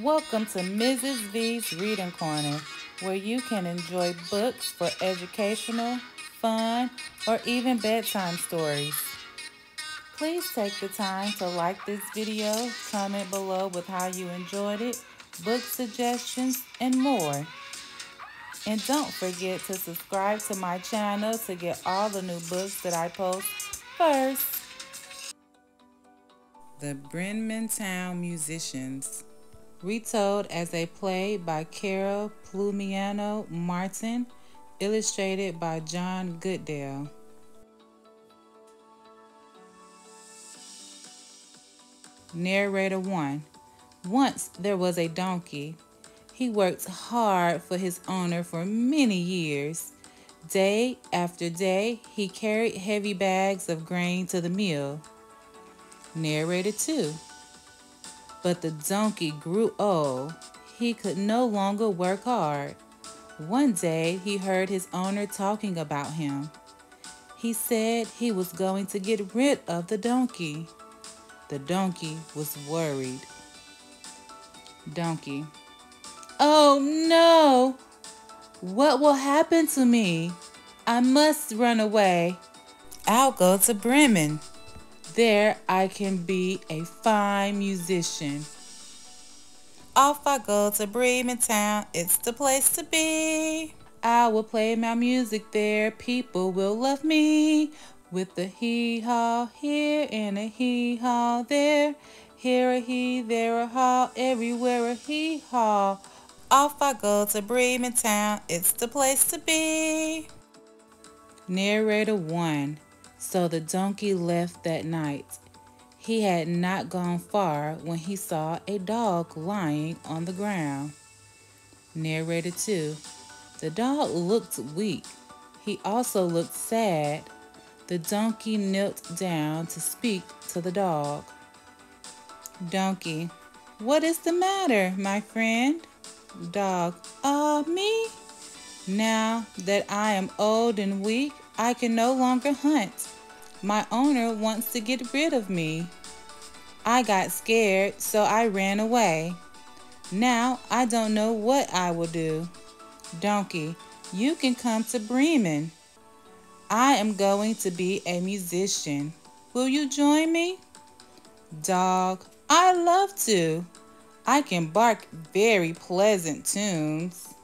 Welcome to Mrs. V's Reading Corner, where you can enjoy books for educational, fun, or even bedtime stories. Please take the time to like this video, comment below with how you enjoyed it, book suggestions, and more. And don't forget to subscribe to my channel to get all the new books that I post first. The Bremen Town Musicians Retold as a play by Carol Pugliano Martin, illustrated by John Goodale. Narrator 1 Once there was a donkey. He worked hard for his owner for many years. Day after day, he carried heavy bags of grain to the mill. Narrator 2 but the donkey grew old. He could no longer work hard. One day he heard his owner talking about him. He said he was going to get rid of the donkey. The donkey was worried. Donkey. Oh no! What will happen to me? I must run away. I'll go to Bremen. There I can be a fine musician. Off I go to Bremen town, it's the place to be. I will play my music there, people will love me. With a hee-haw here and a hee-haw there. Here a hee, there a haw, everywhere a hee-haw. Off I go to Bremen town, it's the place to be. Narrator 1 so the donkey left that night. He had not gone far when he saw a dog lying on the ground. Narrated 2 The dog looked weak. He also looked sad. The donkey knelt down to speak to the dog. Donkey, what is the matter, my friend? Dog, ah, uh, me? Now that I am old and weak, I can no longer hunt. My owner wants to get rid of me. I got scared, so I ran away. Now I don't know what I will do. Donkey, you can come to Bremen. I am going to be a musician. Will you join me? Dog, I love to. I can bark very pleasant tunes.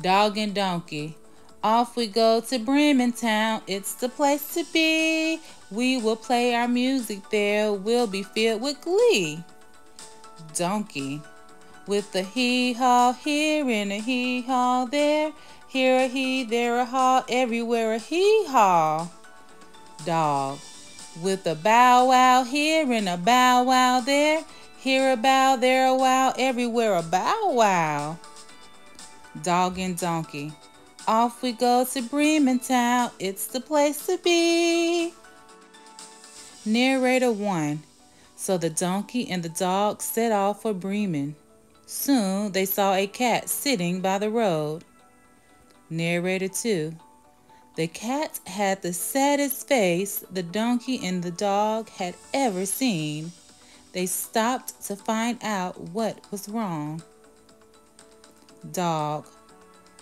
Dog and Donkey, off we go to Bremen town, it's the place to be. We will play our music there, we'll be filled with glee. Donkey, with a hee-haw here and a hee-haw there. Here a hee, there a haw, everywhere a hee-haw. Dog, with a bow wow here and a bow wow there. Here a bow, there a wow, everywhere a bow wow. Dog and donkey. Off we go to Bremen town, it's the place to be. Narrator 1 So the donkey and the dog set off for Bremen. Soon they saw a cat sitting by the road. Narrator 2 The cat had the saddest face the donkey and the dog had ever seen. They stopped to find out what was wrong. Dog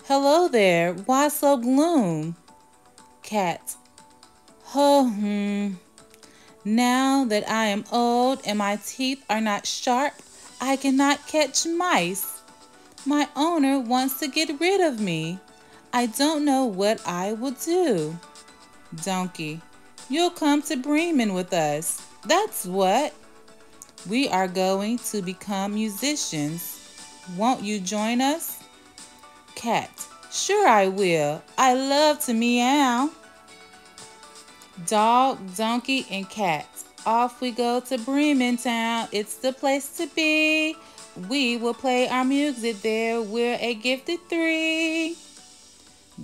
Hello there, why so gloom? Cat. Oh, hmm. Now that I am old and my teeth are not sharp, I cannot catch mice. My owner wants to get rid of me. I don't know what I will do. Donkey. You'll come to Bremen with us. That's what. We are going to become musicians. Won't you join us? Cat. Sure I will. I love to meow. Dog, donkey, and cat. Off we go to Bremen town. It's the place to be. We will play our music there. We're a gifted three.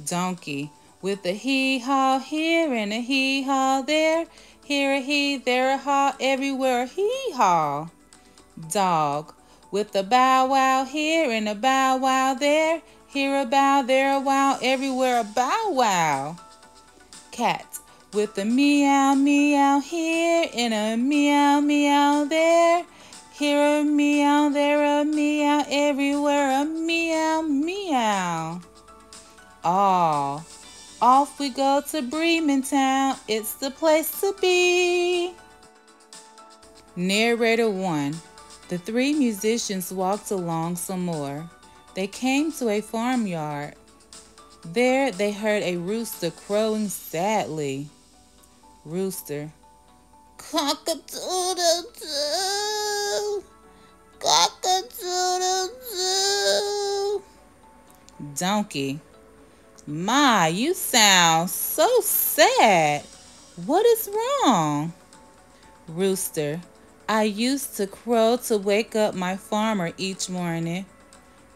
Donkey, with a hee-haw here and a hee-haw there. Here a hee, there a haw, everywhere a hee-haw. Dog, with a bow-wow here and a bow-wow there. Here a bow, there a wow, everywhere a bow wow. Cats with a meow meow here and a meow meow there. Here a meow, there a meow, everywhere a meow meow. All. Off we go to Bremen Town, it's the place to be. Narrator 1. The three musicians walked along some more. They came to a farmyard. There they heard a rooster crowing sadly. Rooster. Cock-a-doodle-doo. Cock-a-doodle-doo. Donkey. My, you sound so sad. What is wrong? Rooster. I used to crow to wake up my farmer each morning,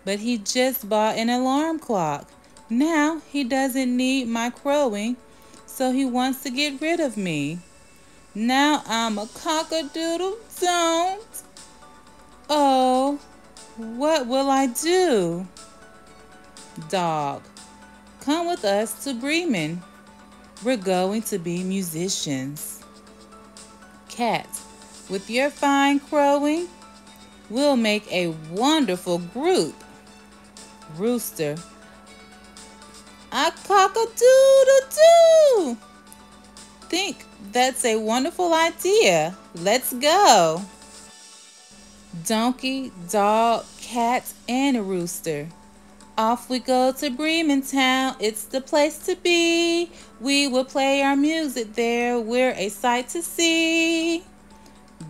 but he just bought an alarm clock. Now he doesn't need my crowing, so he wants to get rid of me. Now I'm a cock-a-doodle don't. Oh, what will I do? Dog, come with us to Bremen. We're going to be musicians. Cat, with your fine crowing, we'll make a wonderful group. Rooster, a cock-a-doodle-doo. Think that's a wonderful idea. Let's go. Donkey, dog, cat, and a rooster. Off we go to Bremen Town. It's the place to be. We will play our music there. We're a sight to see.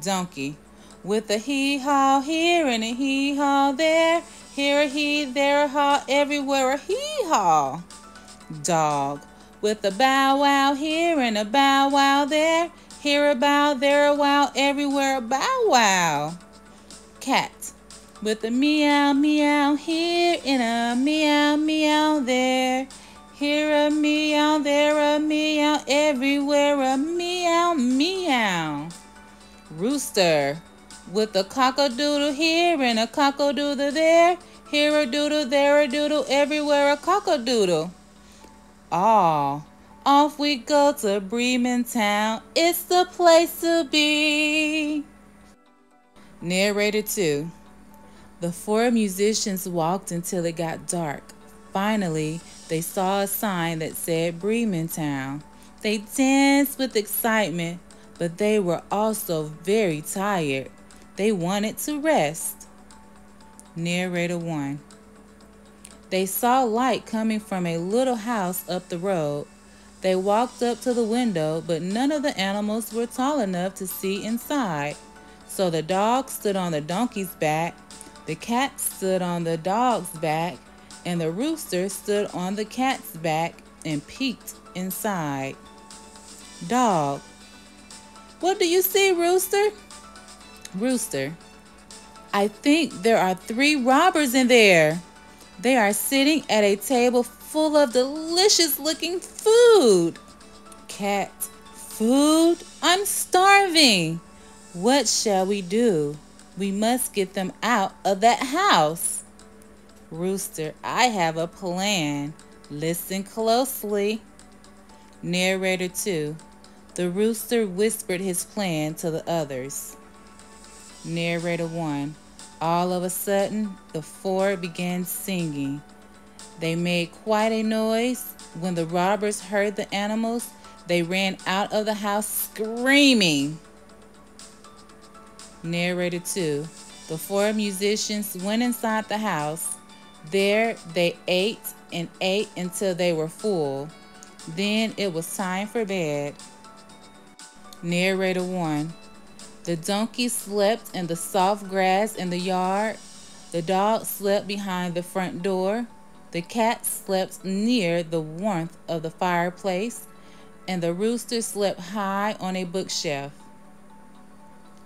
Donkey, with a hee-haw here and a hee-haw there. Here a hee, there a haw, everywhere a hee-haw dog. With a bow wow here and a bow wow there. Here a bow, there a wow, everywhere a bow wow. Cat. With a meow meow here and a meow meow there. Here a meow, there a meow, everywhere a meow meow. Rooster. With a cock-a-doodle here and a cock-a-doodle there. Here a doodle, there a doodle, everywhere a cock-a-doodle all. Off we go to Bremen Town. It's the place to be. Narrator 2 The four musicians walked until it got dark. Finally, they saw a sign that said Bremen Town. They danced with excitement, but they were also very tired. They wanted to rest. Narrator 1 they saw light coming from a little house up the road. They walked up to the window, but none of the animals were tall enough to see inside. So the dog stood on the donkey's back, the cat stood on the dog's back, and the rooster stood on the cat's back and peeked inside. Dog. What do you see, Rooster? Rooster. I think there are three robbers in there. They are sitting at a table full of delicious looking food. Cat, food? I'm starving. What shall we do? We must get them out of that house. Rooster, I have a plan. Listen closely. Narrator 2 The rooster whispered his plan to the others. Narrator 1 all of a sudden, the four began singing. They made quite a noise. When the robbers heard the animals, they ran out of the house screaming. Narrator 2 The four musicians went inside the house. There they ate and ate until they were full. Then it was time for bed. Narrator 1 the donkey slept in the soft grass in the yard. The dog slept behind the front door. The cat slept near the warmth of the fireplace. And the rooster slept high on a bookshelf.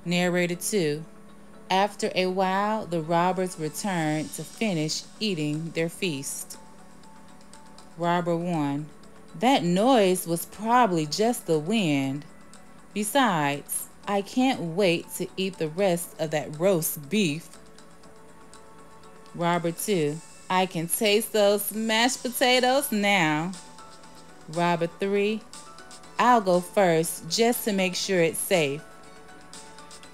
Narrator 2 After a while, the robbers returned to finish eating their feast. Robber 1 That noise was probably just the wind. Besides, I can't wait to eat the rest of that roast beef. Robber 2. I can taste those mashed potatoes now. Robber 3. I'll go first just to make sure it's safe.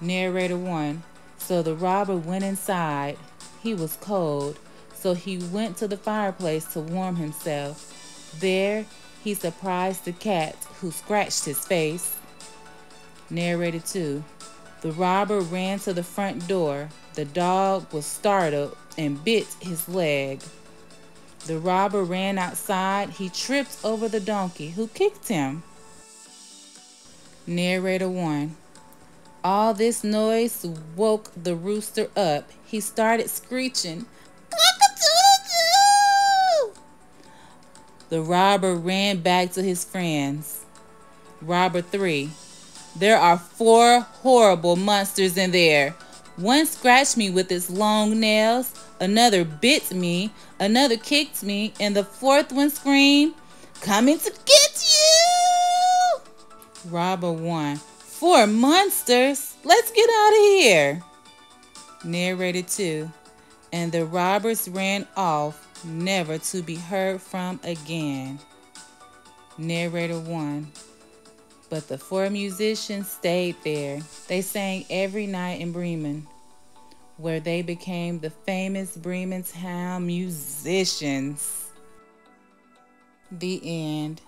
Narrator 1. So the robber went inside. He was cold, so he went to the fireplace to warm himself. There, he surprised the cat, who scratched his face. Narrated 2. The robber ran to the front door. The dog was startled and bit his leg. The robber ran outside. He tripped over the donkey, who kicked him. Narrator 1 All this noise woke the rooster up. He started screeching, The robber ran back to his friends. Robber 3 There are four horrible monsters in there. One scratched me with its long nails, another bit me, another kicked me, and the fourth one screamed, Coming to get you! Robber 1. Four monsters? Let's get out of here. Narrated 2. And the robbers ran off, never to be heard from again. Narrator 1. But the four musicians stayed there. They sang every night in Bremen, where they became the famous Bremen town musicians. The end.